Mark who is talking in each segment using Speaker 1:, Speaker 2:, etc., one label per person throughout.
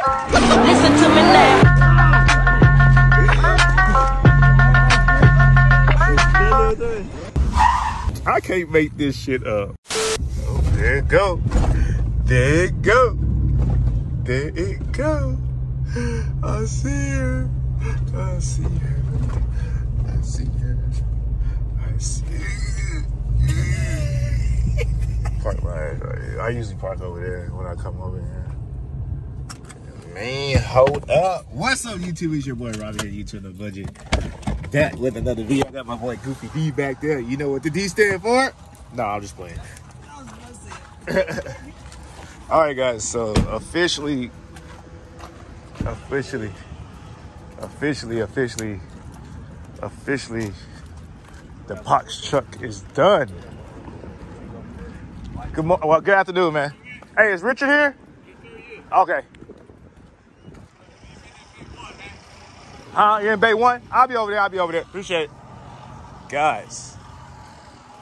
Speaker 1: Listen to me now.
Speaker 2: I can't make this shit up. Oh, there it go. There it go. There it go. I see her. I see her. I see her. I see her. Park my, I usually park over there when I come over here. Man, hold up. What's up, YouTube? It's your boy Robbie here, YouTuben' on a Budget. That with another video. I got my boy Goofy D back there. You know what the D stand for? No, I'm just playing. All right, guys. So officially, officially, officially, officially, officially, the box truck is done. Good morning. Well, good afternoon, man. Hey, is Richard here? Okay. Huh? You in Bay One? I'll be over there. I'll be over there. Appreciate it. Guys,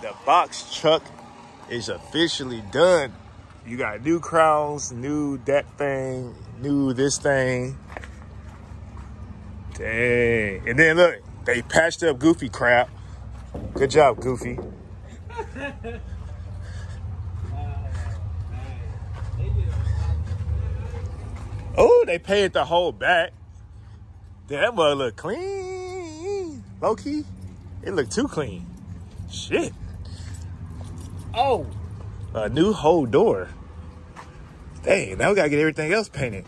Speaker 2: the box truck is officially done. You got new crowns, new that thing, new this thing. Dang. And then look, they patched up Goofy crap. Good job, Goofy. Oh, they painted the whole back. That mug look clean. Low key. It looked too clean. Shit. Oh. A new whole door. Dang, now we gotta get everything else painted.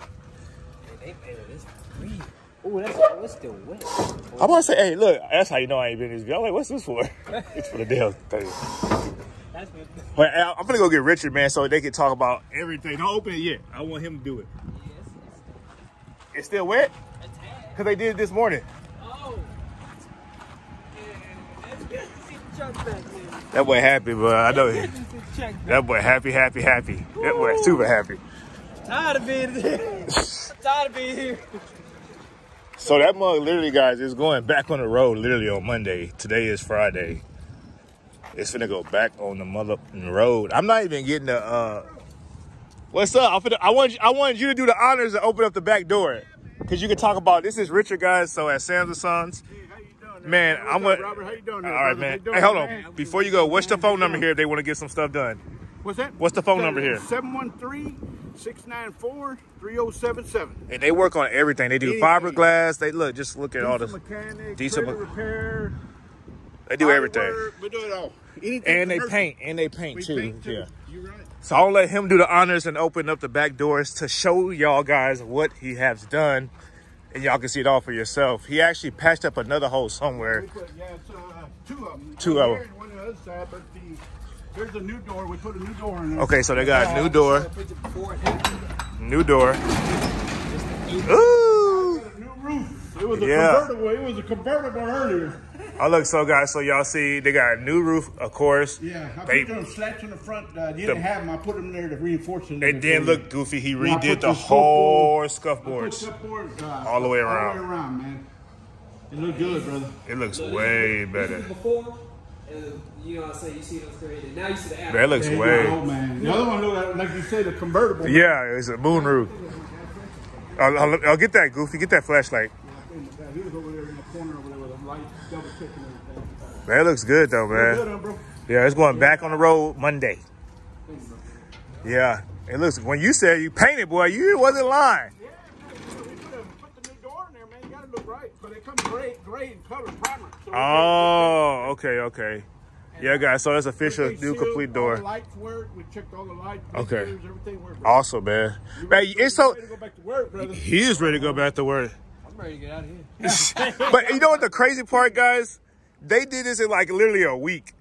Speaker 3: They painted this green. Oh, that's still wet.
Speaker 2: I'm gonna say, hey, look, that's how you know I ain't been in this video. I'm like, what's this for? it's for the damn thing.
Speaker 3: That's what.
Speaker 2: But uh, I'm gonna go get Richard, man, so they can talk about everything. Don't open it yet. I want him to do it. It's still wet? Because they did it this morning.
Speaker 3: Oh. Yeah, it's good to see the truck back there.
Speaker 2: That boy happy, but I know
Speaker 3: Good to see the truck back.
Speaker 2: that boy happy, happy, happy. That boy super happy.
Speaker 3: Tired of being here. Tired of being here.
Speaker 2: So that mug literally, guys, is going back on the road literally on Monday. Today is Friday. It's gonna go back on the mother road. I'm not even getting the uh what's up? I'm finna, I want I wanted you to do the honors and open up the back door. Cause you can talk about this is Richard guys, so at Sam's and Sons. Man, I'm gonna
Speaker 4: Robert, how you doing?
Speaker 2: All right, man. Hey, hold on. Before you go, what's the phone number here if they want to get some stuff done?
Speaker 4: What's that?
Speaker 2: What's the phone number here?
Speaker 4: 713-694-3077.
Speaker 2: And they work on everything. They do
Speaker 4: Anything.
Speaker 2: fiberglass. They look, just look at all this.
Speaker 4: mechanic,
Speaker 2: Diesel
Speaker 4: repair,
Speaker 2: They do everything.
Speaker 4: We do it all. Anything
Speaker 2: And they paint. And they paint
Speaker 4: We
Speaker 2: too.
Speaker 4: paint too.
Speaker 2: Yeah.
Speaker 4: You're right.
Speaker 2: So I'll let him do the honors and open up the back doors to show y'all guys what he has done. And y'all can see it all for yourself. He actually patched up another hole somewhere.
Speaker 4: Put, yeah, it's uh, two of them.
Speaker 2: Two of
Speaker 4: here
Speaker 2: 'em.
Speaker 4: and One on the other side, but the, there's a new door. We put a new door in there.
Speaker 2: Okay, so they got a new door.
Speaker 3: Picture before and after.
Speaker 2: New door. Ooh.
Speaker 4: New roof. It was a
Speaker 2: Yeah.
Speaker 4: convertible. It was a convertible earlier.
Speaker 2: Oh, look, so guys, so y'all see they got a new roof, of course.
Speaker 4: Yeah, I
Speaker 2: They,
Speaker 4: put them slats in the front. Uh, you didn't have them. I put them there to reinforce it.
Speaker 2: and then look, Goofy, he redid the
Speaker 4: the
Speaker 2: whole
Speaker 4: I put
Speaker 2: scuffboards.
Speaker 4: uh,
Speaker 2: All the way around.
Speaker 4: All the way around, man. It looked good, brother.
Speaker 2: It looks way
Speaker 3: This
Speaker 2: better.
Speaker 3: Before, and you know what I'm saying, you see those three, and now you see the after.
Speaker 2: That looks
Speaker 4: There you
Speaker 2: way.
Speaker 4: go, man. The other one looked like, like you said, a convertible.
Speaker 2: Yeah, it's a moon roof. I'll, I'll, I'll get that, Goofy. Get that flashlight. That looks good though, man.
Speaker 4: bro?
Speaker 2: Yeah, it's going back on the road Monday. Yeah, it looks. When you said you painted, boy, you wasn't lying.
Speaker 4: Yeah, we put, a, put the new door in there, man. You gotta look right, but it comes gray, gray and color primer. So
Speaker 2: Oh, okay, okay. Yeah, guys. So it's official, new complete door.
Speaker 4: lights work. We checked all the lights.
Speaker 2: Okay.
Speaker 4: Everything worked.
Speaker 2: Awesome, man. Man, it's so.
Speaker 4: you ready to go back to work, brother.
Speaker 2: He is ready to go back to work.
Speaker 3: Ready to get out of here.
Speaker 2: But you know what the crazy part, guys? They did this in like literally a week.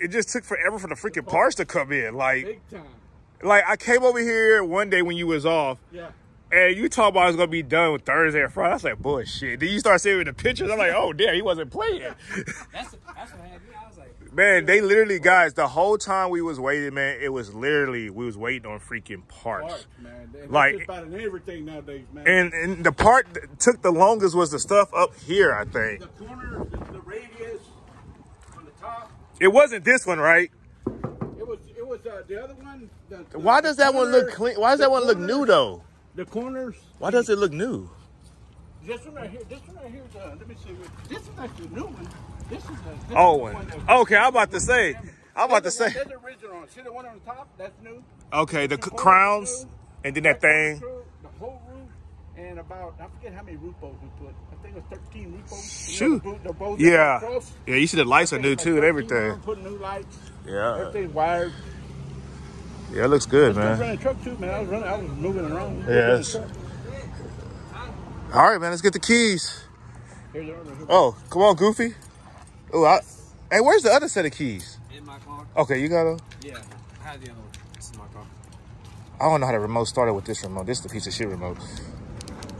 Speaker 2: It just took forever for the freaking oh. parts to come in. Like, like I came over here one day when you was off,
Speaker 4: Yeah.
Speaker 2: and you talk about it's gonna be done with Thursday and Friday. I was like, bullshit. Then you start seeing the pictures. I'm like, oh damn, he wasn't playing.
Speaker 3: That's, that's what had me. I was like,
Speaker 2: man, they literally, guys, the whole time we was waiting, man, it was literally we was waiting on freaking parts.
Speaker 4: Parts, man. That's
Speaker 2: Like-
Speaker 4: just about in everything nowadays, man.
Speaker 2: And and the part that took the longest was the stuff up here, I think.
Speaker 4: the corner, the, the radius on the top.
Speaker 2: It wasn't this one, right?
Speaker 4: It was. It was uh, the other one. The, the-
Speaker 2: Why does that one look clean? Why does that one look new though?
Speaker 4: the corners.
Speaker 2: Why does it look new?
Speaker 4: This one right here. This one right here is. Uh, let me see. What, this is actually a new one. This is
Speaker 2: Oh, one. Okay, I'm about to say. I'm about to say.
Speaker 4: That's the original. See the one on the top? That's new.
Speaker 2: Okay, the
Speaker 4: The
Speaker 2: crowns, and then that thing.
Speaker 4: The whole roof, and about I forget how many roof bolts we put. I think it was 13 roof bolts. You know,
Speaker 2: Shoot.
Speaker 4: the
Speaker 2: Yeah. Yeah, you see the lights are new too and
Speaker 4: like 13
Speaker 2: everything.
Speaker 4: Putting new lights.
Speaker 2: Yeah.
Speaker 4: Everything's wired.
Speaker 2: Yeah, it looks good, man.
Speaker 4: I was running a truck too, man. I was running. I was moving around.
Speaker 2: Yes. All right, man, let's get the keys.
Speaker 4: Here's the owner.
Speaker 2: Oh, come on, Goofy. Oh, I, hey, where's the other set of keys?
Speaker 3: In my car?
Speaker 2: Okay, you got them.
Speaker 3: Yeah. I had the other one. This is my car.
Speaker 2: I don't know how the remote started with this remote. This is the piece of shit remote.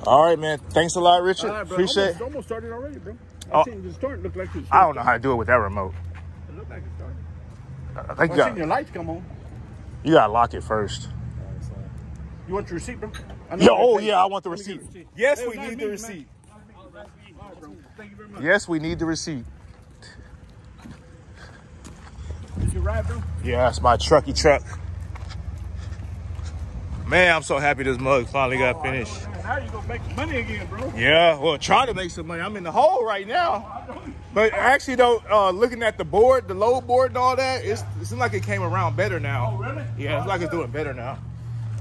Speaker 2: All right, man. Thanks a lot, Richard.
Speaker 4: Right.
Speaker 2: Appreciate
Speaker 4: almost,
Speaker 2: it.
Speaker 4: almost started already, bro.
Speaker 2: Oh.
Speaker 4: I seen the start looked like.
Speaker 2: I don't know how to do it with that remote.
Speaker 4: It looked like it started.
Speaker 2: I think
Speaker 4: I
Speaker 2: you
Speaker 4: seen your lights come on.
Speaker 2: you got to lock it first.
Speaker 4: You want your receipt, bro? I
Speaker 2: Yo, oh yeah, I want the
Speaker 4: Let me get
Speaker 2: receipt.
Speaker 4: receipt.
Speaker 2: Yes,
Speaker 4: Hey,
Speaker 2: we
Speaker 4: nice
Speaker 2: need the receipt.
Speaker 4: man. All right, bro. Thank you very much.
Speaker 2: Yes, we need the receipt.
Speaker 4: Did you ride, bro?
Speaker 2: Yeah, it's my trucky truck. Man, I'm so happy this mug finally got finished.
Speaker 4: Now you gonna make money again, bro.
Speaker 2: Yeah, well, trying to make some money. I'm in the hole right now. But actually, though, uh, looking at the board, the load board and all that, it's, it seems like it came around better now.
Speaker 4: Oh, really?
Speaker 2: Yeah, it's like it's doing better now.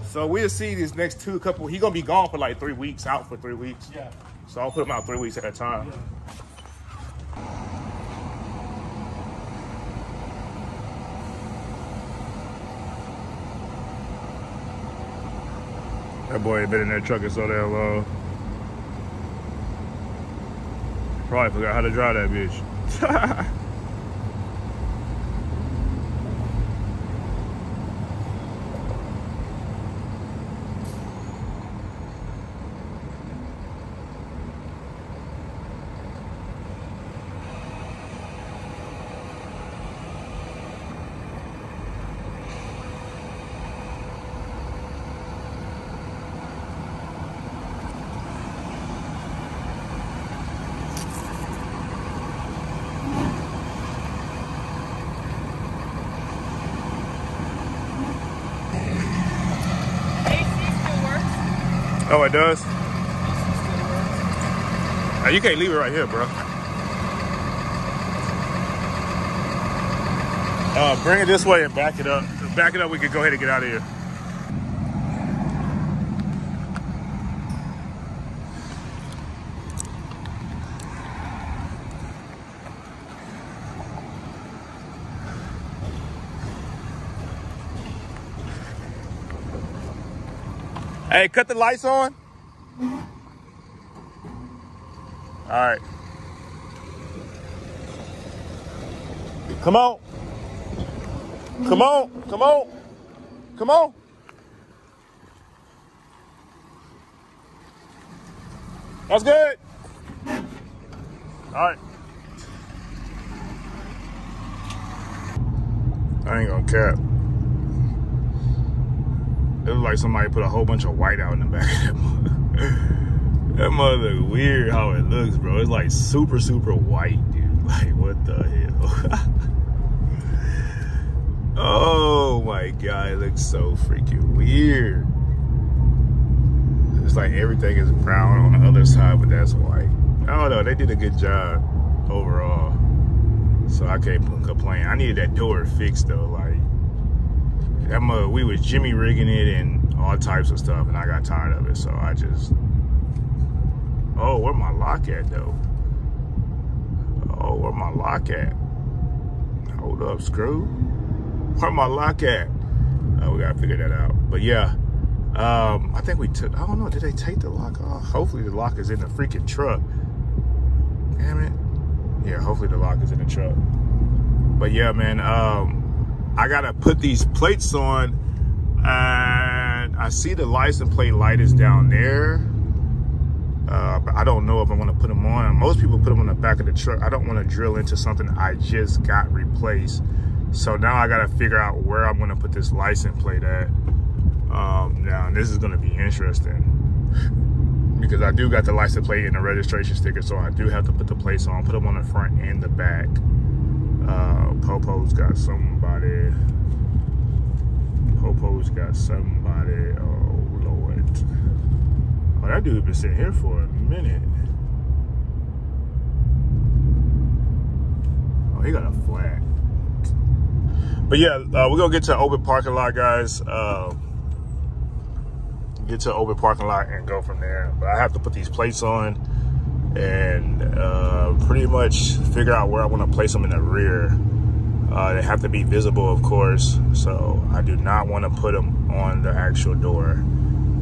Speaker 2: So we'll see these next two couple. He gonna be gone for like three weeks, out for three weeks.
Speaker 4: Yeah.
Speaker 2: So I'll put him out three weeks at a time. That boy been in that truck so damn long. Probably forgot how to drive that bitch. Oh, it does? Now, you can't leave it right here, bro. Uh, bring it this way and back it up. Back it up, we can go ahead and get out of here. Hey, cut the lights on. All right. Come on. Come on. Come on. Come on. That's good. All right. I ain't gonna cap. It looked like somebody put a whole bunch of white out in the back of that mother. that mother look weird how it looks, bro. It's like super, super white, dude. Like, what the hell? oh my god, it looks so freaking weird. It's like everything is brown on the other side, but that's white. I don't know, they did a good job overall. So I can't complain. I needed that door fixed though, like that mug, we was Jimmy rigging it and all types of stuff, and I got tired of it, so I just. Oh, where my lock at though? Oh, where my lock at? Hold up, screw. Where my lock at? Oh, we gotta figure that out. But yeah, um, I think we took. I don't know. Did they take the lock off? Hopefully, the lock is in the freaking truck. Damn it. Yeah, hopefully the lock is in the truck. But yeah, man. Um, I gotta put these plates on and I see the license plate light is down there. Uh, but I don't know if I'm gonna put them on. Most people put them on the back of the truck. I don't wanna drill into something I just got replaced. So now I gotta figure out where I'm gonna put this license plate at. Um, now this is gonna be interesting because I do got the license plate and the registration sticker. So I do have to put the plates on, put them on the front and the back. Uh, Popo's got somebody. Popo's got somebody. Oh Lord. that dude been sitting here for a minute. Oh, he got a flat. But yeah, uh, we're gonna get to open parking lot, guys. Uh, get to open parking lot and go from there. But I have to put these plates on and uh, pretty much figure out where I want to place them in the rear. Uh, they have to be visible, of course. So I do not want to put them on the actual door.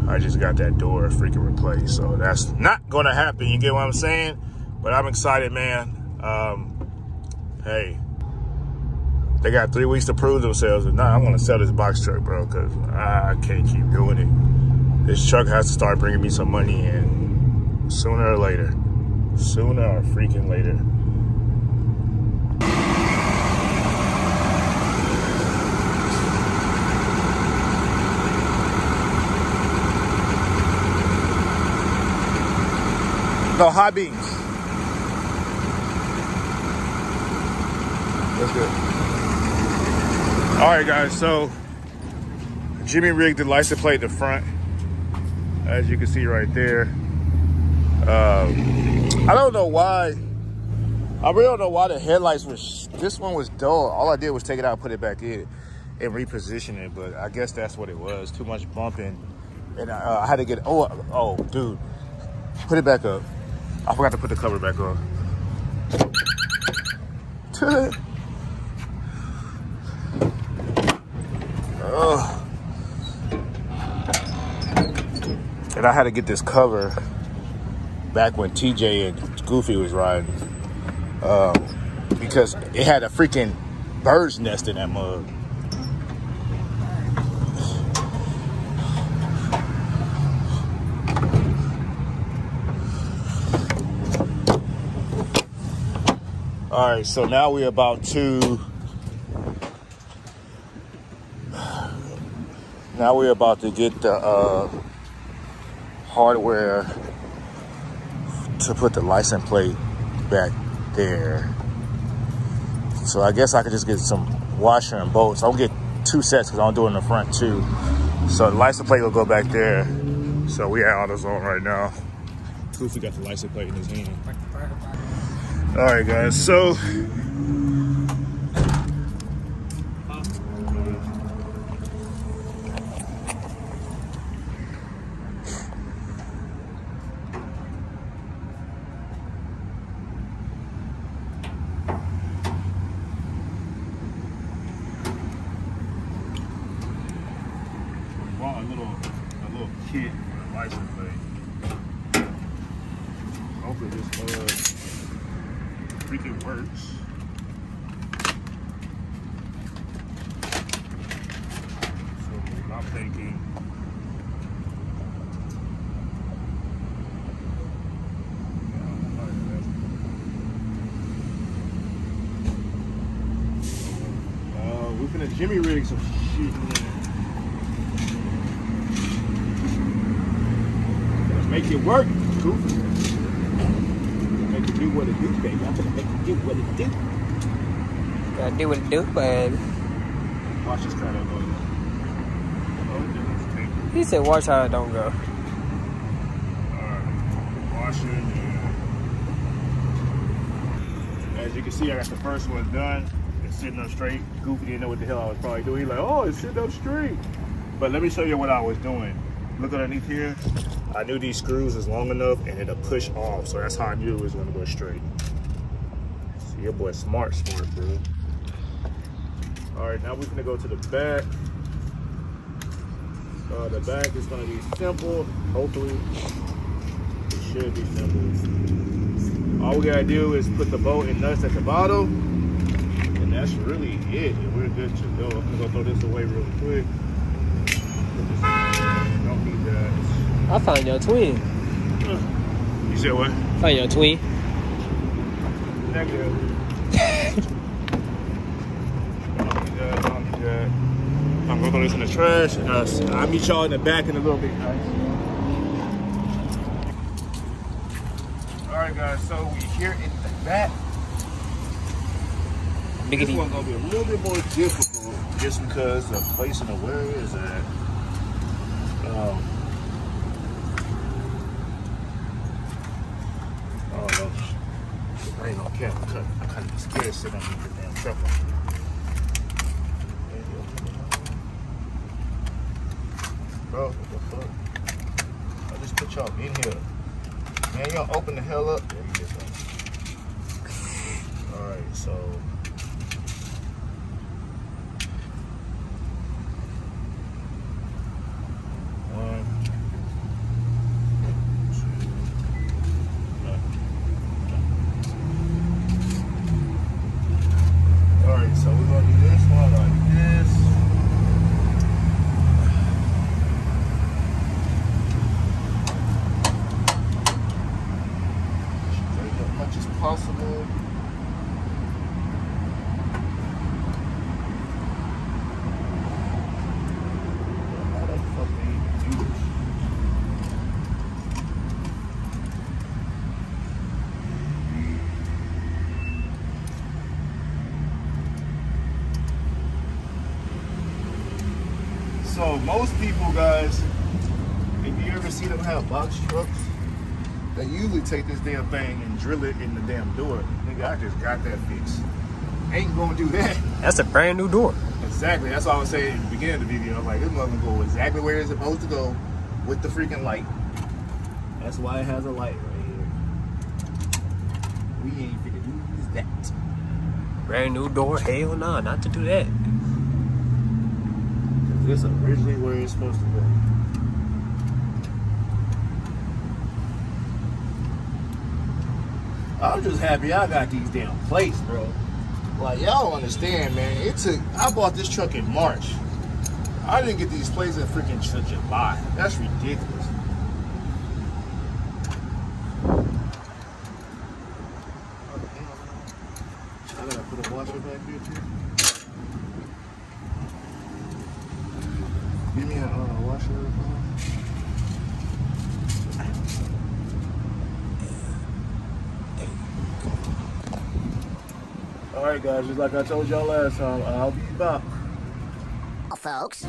Speaker 2: I just got that door freaking replaced. So that's not going to happen. You get what I'm saying? But I'm excited, man. Um, hey, they got three weeks to prove themselves. And now I want to sell this box truck, bro, because I can't keep doing it. This truck has to start bringing me some money in sooner or later. Sooner or freaking later. No, high beans. That's good. All right, guys. So Jimmy rigged the license plate the front, as you can see right there. Um, I don't know why. I really don't know why the headlights was. This one was dull. All I did was take it out, put it back in, and reposition it. But I guess that's what it was. Too much bumping, and uh, I had to get. Oh, oh, dude, put it back up. I forgot to put the cover back on. Ugh. And I had to get this cover back when TJ and Goofy was riding. Um, because it had a freaking bird's nest in that mug. All right, so now we're about to. Now we're about to get the uh, hardware to put the license plate back there. So I guess I could just get some washer and bolts. I'll get two sets because I'm doing the front too. So the license plate will go back there. So we at AutoZone right now. Goofy got the license plate in his hand. All right, guys. So bought a little a little kit for the license plate. Hopefully this uh freaking works. So I'm thinking Uh, we're gonna Jimmy rig some shit. Let's make it work, Goofy. Make it do what it do, baby. I'm gonna make it do what it do.
Speaker 3: Gotta do what it do, baby.
Speaker 2: Watch this car that go. It's tape.
Speaker 3: He said, watch how it don't go.
Speaker 2: Alright. Wash it. and- As you can see, I got the first one done. Sitting up straight. Goofy didn't know what the hell I was probably doing. He like, oh, it's sitting up straight. But let me show you what I was doing. Look underneath here. I knew these screws was long enough and it'll push off. So that's how I knew it was gonna go straight. See, your boy smart, smart, bro. All right, now we're gonna go to the back. Uh, the back is gonna be simple, hopefully. It should be simple. All we gotta do is put the bolt and nuts at the bottom, that's really it. And we're good to go. I'm gonna throw this away real quick. Don't need that.
Speaker 3: I found your twin.
Speaker 2: You said what?
Speaker 3: Found your twin.
Speaker 2: Negative. Don't need that, don't need that. I'm gonna throw this in the trash. and Uh, I'll meet y'all in the back in a little bit, guys. All right, guys. So we here in the back.
Speaker 3: Biggity.
Speaker 2: This one's gonna be a little bit more difficult just because the place and where it is at. Um, oh, I don't know. I ain't no cap cut. I kind of be scared sitting on the damn truck. Bro, what the fuck? I just put y'all in here. Man, y'all open the hell up. There you go. Alright, so So most people, guys, if you ever see them have box trucks, they usually take this damn thing and drill it in the damn door. Nigga, I just got that fixed. Ain't gonna do that.
Speaker 3: That's a brand new door.
Speaker 2: Exactly. That's all I was saying at the beginning of the video. I'm like, this mother go exactly where it's supposed to go with the freaking light. That's why it has a light right here. We ain't finna do that.
Speaker 3: Brand new door. Hell nah, not to do that.
Speaker 2: This originally where it's supposed to be. I'm just happy I got these damn plates, bro. Like y'all don't understand, man. It took I bought this truck in March. I didn't get these plates in freaking Ju- July. That's ridiculous. I gotta put a washer back here too. Give me a uh, washer. uh, All right, guys. Just like I told y'all last time, I'll be back.
Speaker 5: folks.